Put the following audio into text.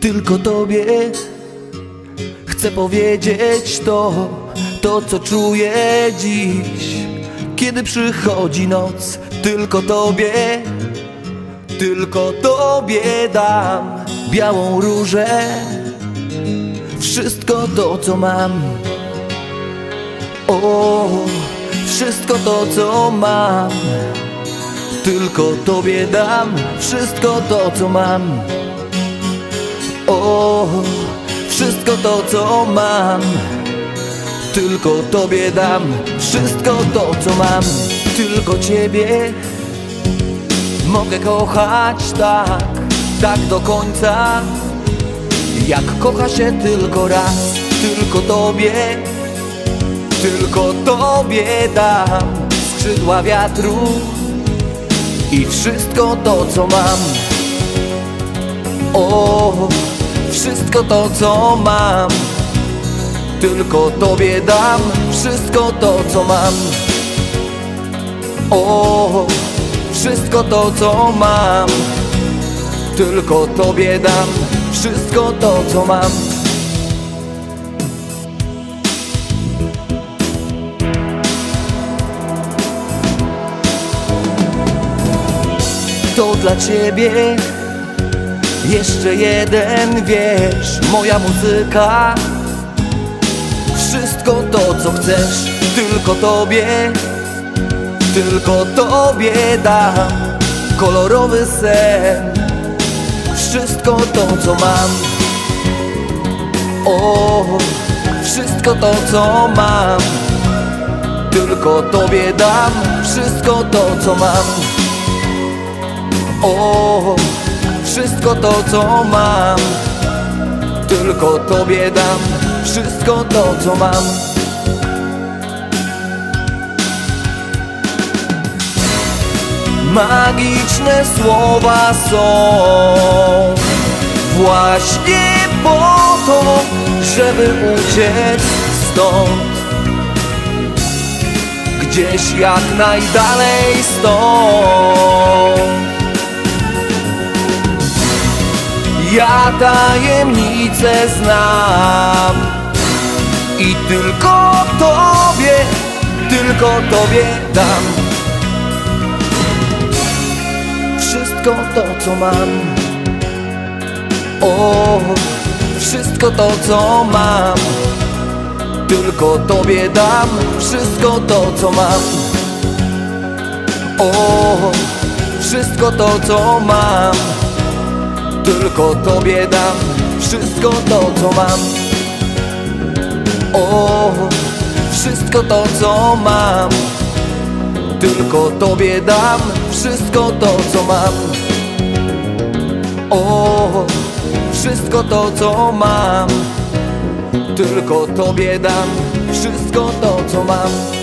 Tylko Tobie chcę powiedzieć to, to co czuję dziś. Kiedy przychodzi noc, tylko Tobie, tylko Tobie dam białą różę. Wszystko to, co mam. O, wszystko to, co mam. Tylko Tobie dam wszystko to, co mam. O, wszystko to, co mam. Tylko Tobie dam wszystko to, co mam. Tylko Ciebie mogę kochać tak, tak do końca. Jak kocha się tylko raz, tylko Tobie, tylko Tobie dam skrzydła wiatru i wszystko to, co mam. O, wszystko to, co mam, tylko Tobie dam wszystko to, co mam. O, wszystko to, co mam, tylko Tobie dam wszystko to, co mam. To dla Ciebie jeszcze jeden wiersz, moja muzyka. Wszystko to, co chcesz, tylko Tobie, tylko Tobie dam kolorowy sen. Wszystko to, co mam, o, wszystko to, co mam, tylko Tobie dam wszystko to, co mam. O, wszystko to, co mam, tylko Tobie dam wszystko to, co mam. Magiczne słowa są właśnie po to, żeby uciec stąd. Gdzieś jak najdalej stąd. Tajemnicę znam. I tylko Tobie, tylko Tobie dam. Wszystko to, co mam. O, wszystko to, co mam. Tylko Tobie dam wszystko to, co mam. O, wszystko to, co mam tylko Tobie dam wszystko to, co mam. O, wszystko to, co mam. Tylko Tobie dam wszystko to, co mam. O, wszystko to, co mam. Tylko Tobie dam wszystko to, co mam